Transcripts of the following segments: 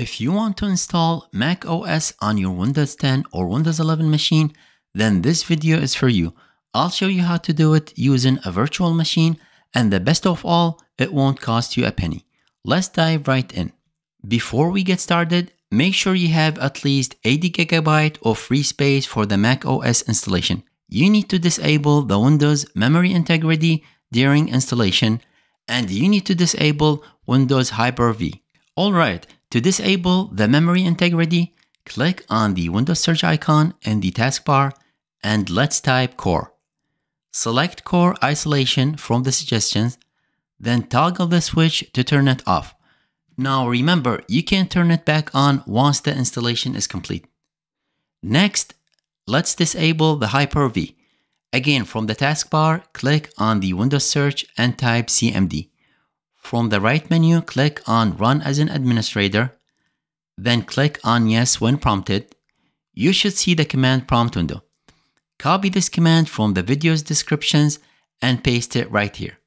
If you want to install Mac OS on your Windows 10 or Windows 11 machine, then this video is for you. I'll show you how to do it using a virtual machine and the best of all, it won't cost you a penny. Let's dive right in. Before we get started, make sure you have at least 80 gigabyte of free space for the Mac OS installation. You need to disable the Windows memory integrity during installation and you need to disable Windows Hyper-V. Alright, to disable the memory integrity, click on the Windows search icon in the taskbar and let's type core. Select core isolation from the suggestions, then toggle the switch to turn it off. Now remember, you can turn it back on once the installation is complete. Next, let's disable the Hyper-V. Again, from the taskbar, click on the Windows search and type CMD. From the right menu, click on Run as an Administrator, then click on Yes when prompted. You should see the command prompt window. Copy this command from the video's descriptions and paste it right here.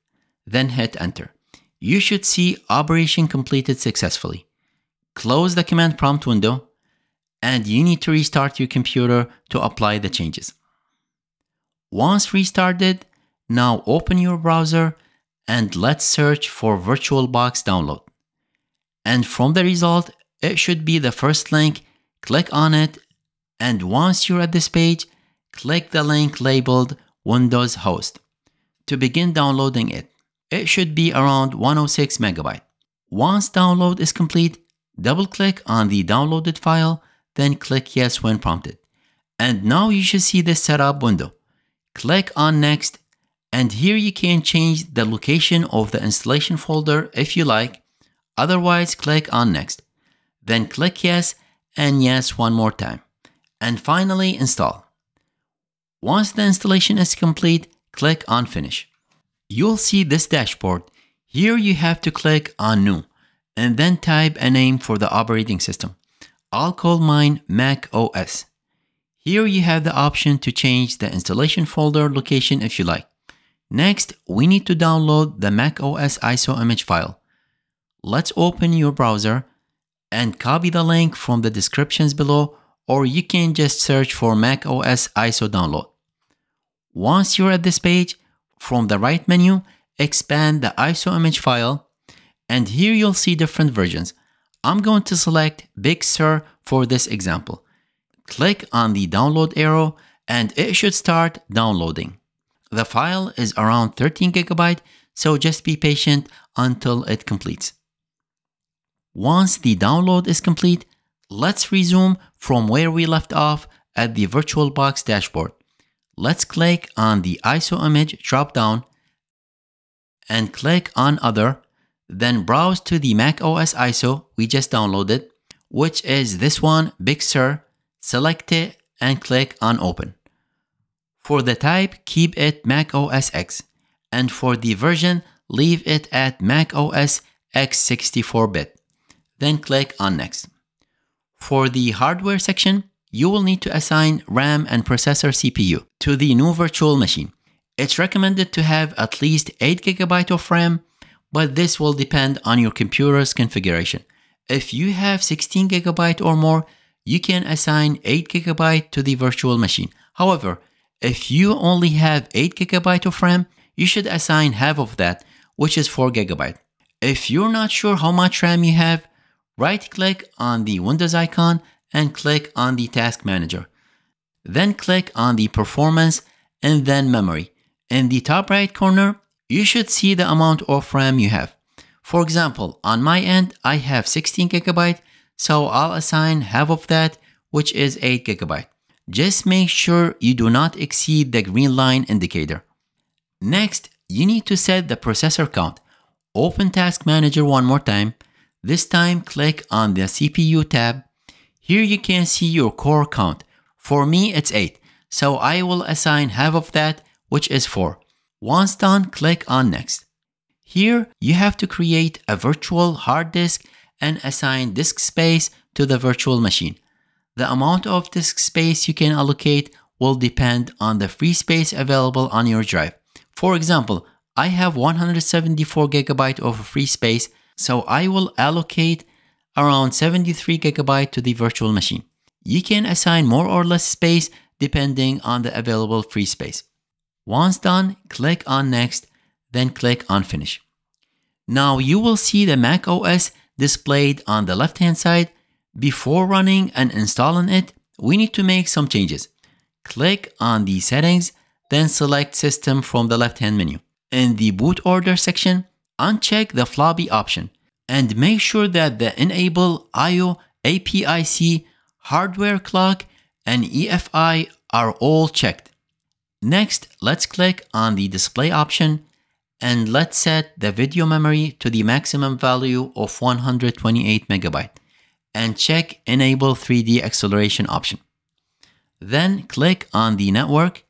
Then hit Enter. You should see Operation completed successfully. Close the command prompt window and you need to restart your computer to apply the changes. Once restarted, now open your browser and let's search for VirtualBox download. And from the result, it should be the first link. Click on it. And once you're at this page, click the link labeled Windows Host to begin downloading it. It should be around 106 megabyte. Once download is complete, double click on the downloaded file, then click yes when prompted. And now you should see this setup window. Click on next and here you can change the location of the installation folder if you like. Otherwise, click on next. Then click yes and yes one more time. And finally install. Once the installation is complete, click on finish. You'll see this dashboard. Here you have to click on new and then type a name for the operating system. I'll call mine Mac OS. Here you have the option to change the installation folder location if you like. Next, we need to download the macOS ISO image file. Let's open your browser and copy the link from the descriptions below or you can just search for macOS ISO download. Once you're at this page, from the right menu, expand the ISO image file and here you'll see different versions. I'm going to select Big Sur for this example. Click on the download arrow and it should start downloading. The file is around 13 gigabyte, so just be patient until it completes. Once the download is complete, let's resume from where we left off at the VirtualBox dashboard. Let's click on the ISO image dropdown and click on Other, then browse to the Mac OS ISO we just downloaded, which is this one, Big Sur. Select it and click on Open. For the type, keep it Mac OS X, and for the version, leave it at Mac OS X 64-bit. Then click on Next. For the hardware section, you will need to assign RAM and processor CPU to the new virtual machine. It's recommended to have at least 8GB of RAM, but this will depend on your computer's configuration. If you have 16GB or more, you can assign 8GB to the virtual machine. However, if you only have 8 GB of RAM, you should assign half of that, which is 4 GB. If you're not sure how much RAM you have, right click on the Windows icon and click on the Task Manager. Then click on the Performance and then Memory. In the top right corner, you should see the amount of RAM you have. For example, on my end, I have 16 GB, so I'll assign half of that, which is 8 GB. Just make sure you do not exceed the green line indicator. Next, you need to set the processor count. Open Task Manager one more time. This time click on the CPU tab. Here you can see your core count. For me, it's 8, so I will assign half of that, which is 4. Once done, click on Next. Here, you have to create a virtual hard disk and assign disk space to the virtual machine. The amount of disk space you can allocate will depend on the free space available on your drive. For example, I have 174 gigabyte of free space, so I will allocate around 73 gigabyte to the virtual machine. You can assign more or less space depending on the available free space. Once done, click on next, then click on finish. Now you will see the Mac OS displayed on the left hand side. Before running and installing it, we need to make some changes. Click on the settings, then select system from the left hand menu. In the boot order section, uncheck the floppy option and make sure that the enable IO APIC hardware clock and EFI are all checked. Next, let's click on the display option and let's set the video memory to the maximum value of 128 megabyte and check enable 3D acceleration option. Then click on the network.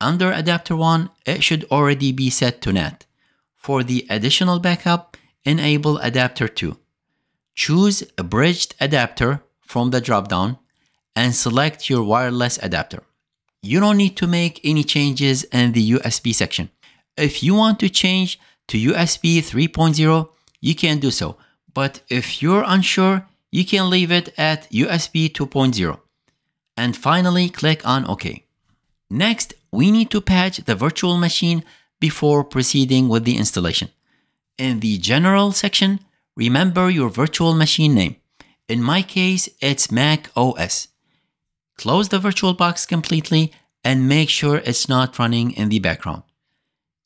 Under adapter 1, it should already be set to NAT. For the additional backup, enable adapter 2. Choose a bridged adapter from the dropdown and select your wireless adapter. You don't need to make any changes in the USB section. If you want to change to USB 3.0, you can do so. But if you're unsure, you can leave it at USB 2.0. And finally, click on OK. Next, we need to patch the virtual machine before proceeding with the installation. In the General section, remember your virtual machine name. In my case, it's Mac OS. Close the VirtualBox completely and make sure it's not running in the background.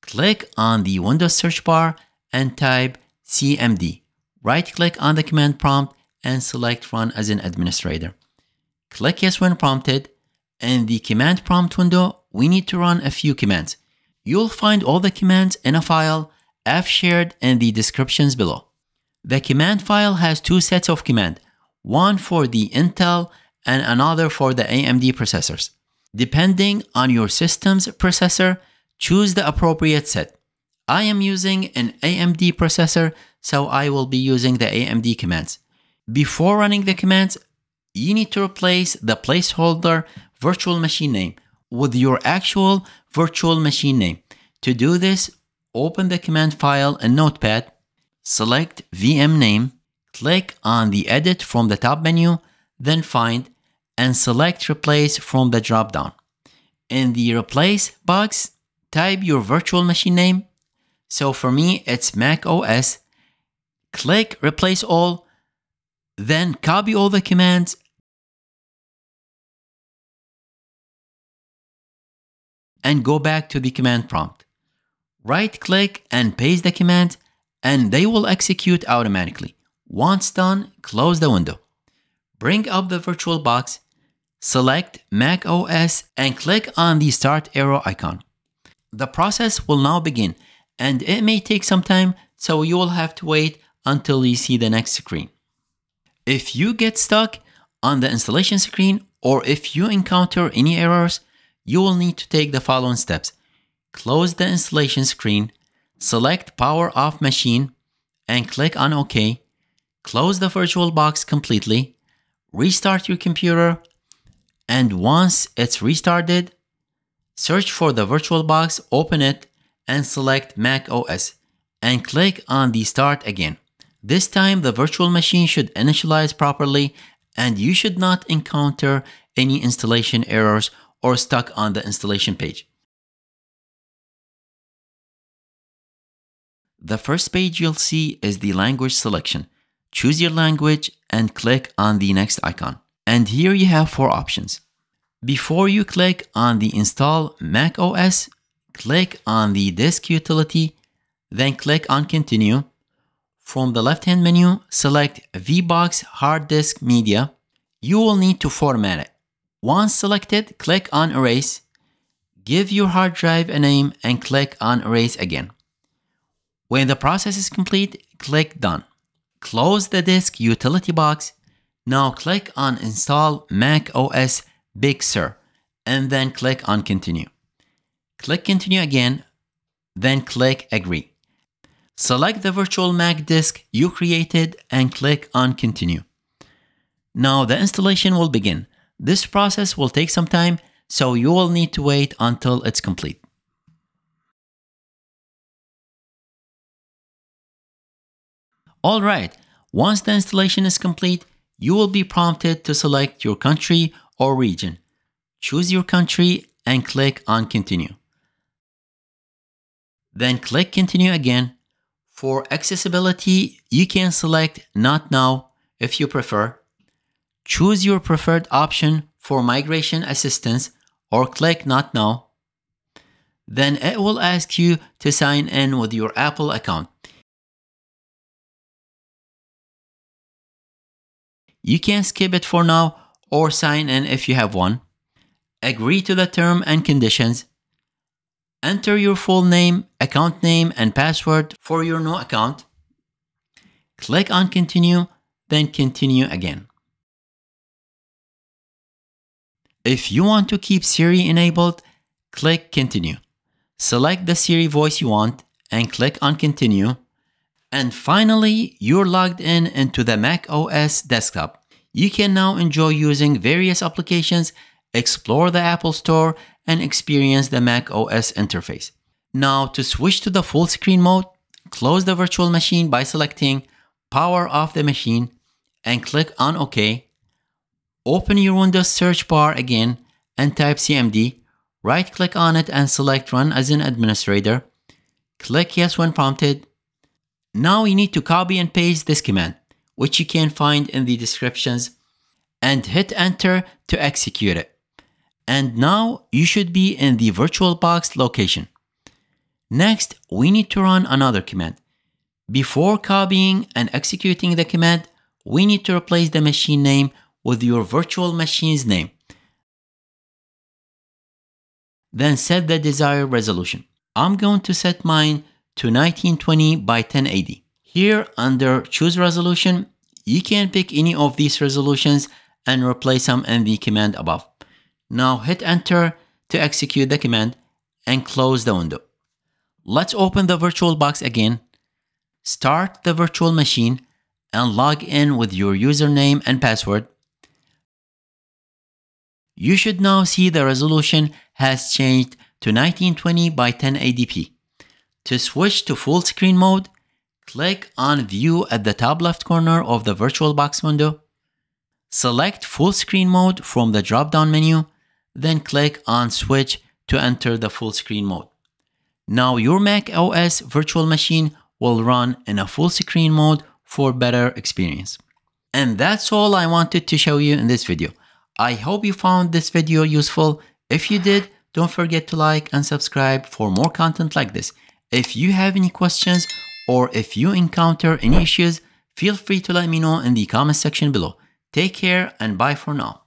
Click on the Windows search bar and type CMD. Right click on the command prompt and select Run as an administrator. Click Yes when prompted. In the command prompt window, we need to run a few commands. You'll find all the commands in a file I've shared in the descriptions below. The command file has two sets of command, one for the Intel and another for the AMD processors. Depending on your system's processor, choose the appropriate set. I am using an AMD processor, so I will be using the AMD commands. Before running the commands, you need to replace the placeholder virtual machine name with your actual virtual machine name. To do this, open the command file in Notepad, select VM name, click on the edit from the top menu, then find and select replace from the dropdown. In the replace box, type your virtual machine name. So for me, it's Mac OS. Click replace all, then copy all the commands and go back to the command prompt. Right click and paste the command and they will execute automatically. Once done, close the window. Bring up the VirtualBox, select Mac OS and click on the start arrow icon. The process will now begin and it may take some time so you will have to wait until you see the next screen. If you get stuck on the installation screen or if you encounter any errors, you will need to take the following steps. Close the installation screen, select power off machine and click on OK. Close the VirtualBox completely, restart your computer and once it's restarted, search for the VirtualBox, open it, and select Mac OS, and click on the Start again. This time, the virtual machine should initialize properly, and you should not encounter any installation errors or stuck on the installation page. The first page you'll see is the language selection. Choose your language and click on the next icon. And here you have four options. Before you click on the install Mac OS, click on the disk utility, then click on continue. From the left hand menu, select VBox hard disk media. You will need to format it. Once selected, click on erase. Give your hard drive a name and click on erase again. When the process is complete, click done. Close the disk utility box now click on install Mac OS Big Sur and then click on continue. Click continue again, then click agree. Select the virtual Mac disk you created and click on continue. Now the installation will begin. This process will take some time, so you will need to wait until it's complete. Alright, Once the installation is complete, you will be prompted to select your country or region. Choose your country and click on continue. Then click continue again. For accessibility, you can select not now if you prefer. Choose your preferred option for migration assistance or click not now. Then it will ask you to sign in with your Apple account. You can skip it for now or sign in if you have one. Agree to the term and conditions. Enter your full name, account name, and password for your new account. Click on continue, then continue again. If you want to keep Siri enabled, click continue. Select the Siri voice you want and click on continue. And finally, you're logged in into the Mac OS desktop. You can now enjoy using various applications, explore the Apple Store, and experience the Mac OS interface. Now to switch to the full screen mode, close the virtual machine by selecting power off the machine and click on OK. Open your Windows search bar again and type CMD. Right click on it and select run as an administrator. Click yes when prompted now you need to copy and paste this command, which you can find in the descriptions, and hit enter to execute it. And now you should be in the VirtualBox location. Next, we need to run another command. Before copying and executing the command, we need to replace the machine name with your virtual machine's name. Then set the desired resolution. I'm going to set mine to 1920 by 1080. Here under choose resolution, you can pick any of these resolutions and replace them in the command above. Now hit enter to execute the command and close the window. Let's open the VirtualBox again, start the virtual machine and log in with your username and password. You should now see the resolution has changed to 1920 by 1080p. To switch to full screen mode, click on View at the top left corner of the VirtualBox window. Select full screen mode from the drop-down menu, then click on Switch to enter the full screen mode. Now your Mac OS virtual machine will run in a full screen mode for better experience. And that's all I wanted to show you in this video. I hope you found this video useful. If you did, don't forget to like and subscribe for more content like this. If you have any questions or if you encounter any issues, feel free to let me know in the comment section below. Take care and bye for now.